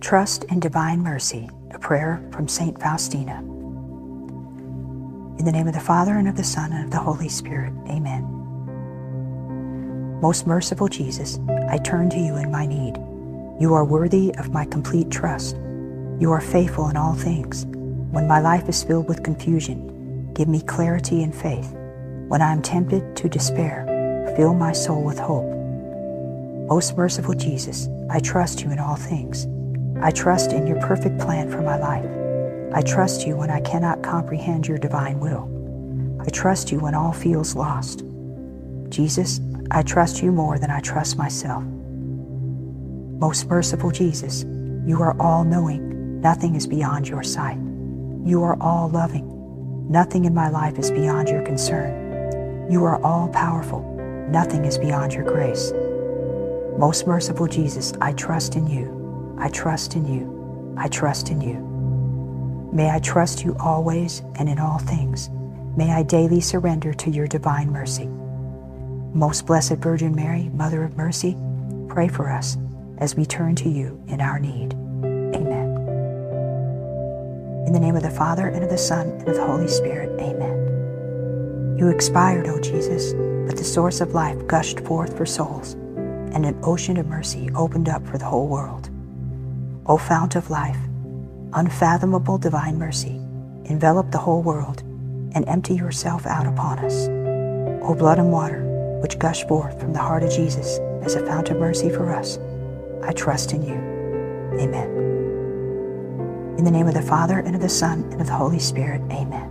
Trust in Divine Mercy, a prayer from St. Faustina. In the name of the Father, and of the Son, and of the Holy Spirit. Amen. Most merciful Jesus, I turn to you in my need. You are worthy of my complete trust. You are faithful in all things. When my life is filled with confusion, give me clarity and faith. When I am tempted to despair, fill my soul with hope. Most merciful Jesus, I trust you in all things. I trust in your perfect plan for my life. I trust you when I cannot comprehend your divine will. I trust you when all feels lost. Jesus, I trust you more than I trust myself. Most merciful Jesus, you are all knowing. Nothing is beyond your sight. You are all loving. Nothing in my life is beyond your concern. You are all powerful. Nothing is beyond your grace. Most merciful Jesus, I trust in you. I trust in you. I trust in you. May I trust you always and in all things. May I daily surrender to your divine mercy. Most Blessed Virgin Mary, Mother of Mercy, pray for us as we turn to you in our need. Amen. In the name of the Father, and of the Son, and of the Holy Spirit. Amen. You expired, O Jesus, but the source of life gushed forth for souls, and an ocean of mercy opened up for the whole world. O fount of life, unfathomable divine mercy, envelop the whole world and empty yourself out upon us. O blood and water, which gush forth from the heart of Jesus as a fount of mercy for us, I trust in you. Amen. In the name of the Father, and of the Son, and of the Holy Spirit, amen.